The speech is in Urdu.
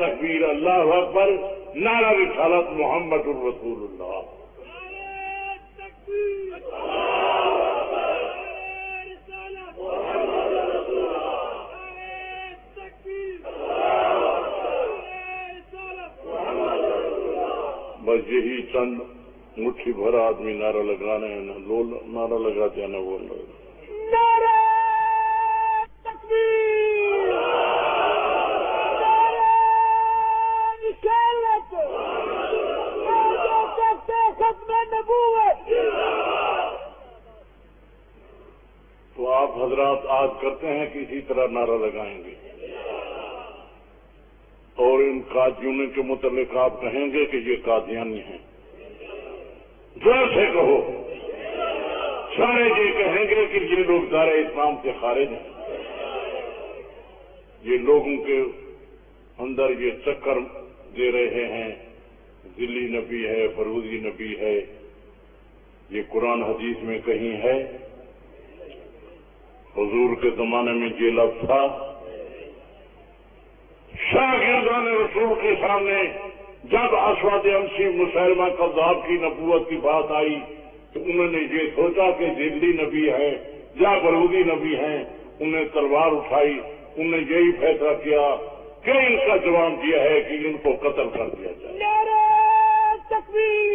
تکبیر اللہ اکبر، نعرہ رسالت محمد الرسول اللہ۔ بس یہی چند مٹھی بھر آدمی نعرہ لگانے ہیں، نہ لو نعرہ لگاتے ہیں، نہ وہ لگاتے حضرات آج کرتے ہیں کہ اسی طرح نعرہ لگائیں گے۔ اور ان قادیوں کے متعلق آپ کہیں گے کہ یہ قادیانی ہیں۔ جیسے کہو۔ سارے یہ کہیں گے کہ یہ لوگ دار اسلام سے خارج ہیں۔ یہ لوگوں کے اندر یہ چکر دے رہے ہیں۔ دلی نبی ہے، فروزی نبی ہے۔ یہ قرآن حدیث میں کہیں ہے۔ حضور کے زمانے میں یہ لفظ تھا۔ شاہردان رسول کے سامنے جب اسواد انسی مسلمہ کذاب کی نبوت کی بات آئی تو انہوں نے یہ سوچا کہ دلی نبی ہے یا برودی نبی ہیں، انہیں تلوار اٹھائی انہوں نے یہی فیصلہ کیا کہ ان کا جواب دیا ہے کہ ان کو قتل کر دیا جائے۔ یہ